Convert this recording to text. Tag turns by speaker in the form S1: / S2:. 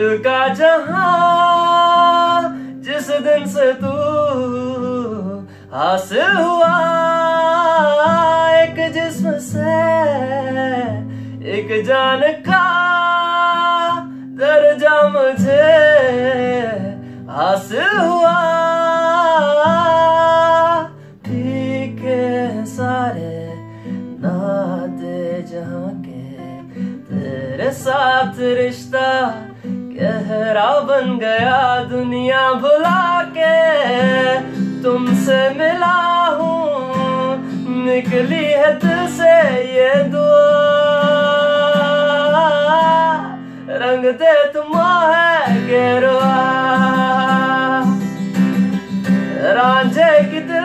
S1: दिल का जहाँ जिस दिन से तू हासिल हुआ, एक जिस्म से एक जान का दर्जा मुझे हासिल हुआ। ठीक है सारे नाते जहाँ के तेरे साथ रिश्ता गहरा बन गया दुनिया भुला के तुमसे मिला हूँ, निकली है दिल से ये दुआ। रंग दे तुम है गेरुआ। राजे कितने